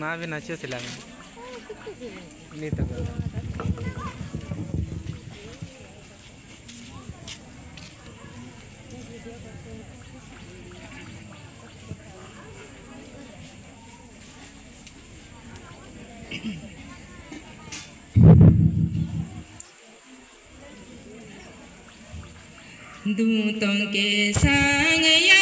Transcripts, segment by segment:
माँ भी नाचे सिला में नहीं तो दूतों के संग या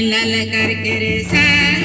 लल करके रे सा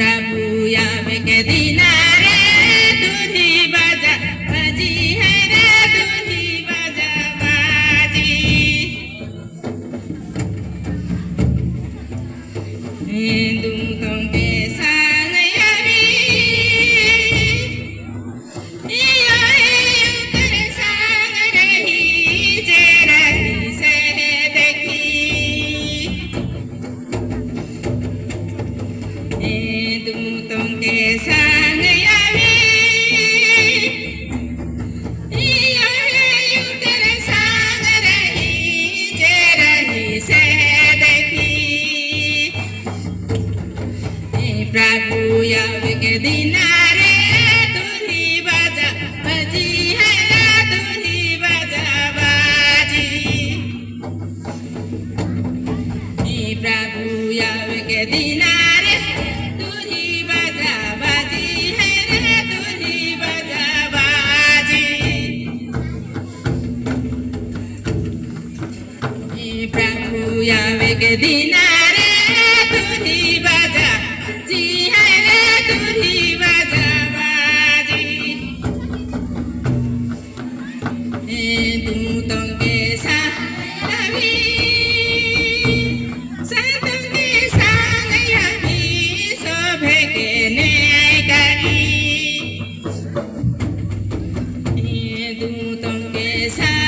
Capuya, me quedina. प्रभु यव के दिनारे धुनी बजा बजी है धुनी बजा बाजी प्रभु यव के दिनारे धुनी बजा बाजी है रे धुनी बजा बाजी प्रभु यव के दिनारे धुनी बजा। his hand.